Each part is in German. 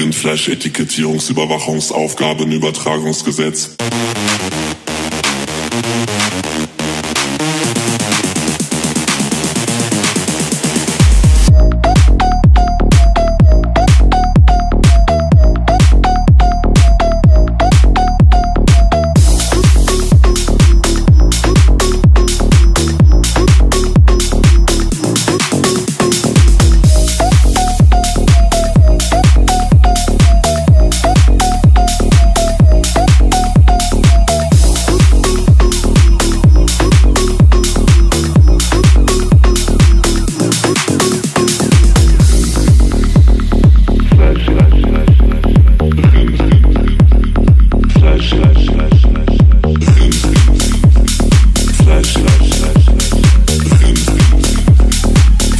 Rindfleisch-Etikettierungsüberwachungsaufgabenübertragungsgesetz.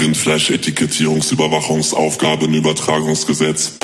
Rindfleisch-Etikettierungsüberwachungsaufgabenübertragungsgesetz.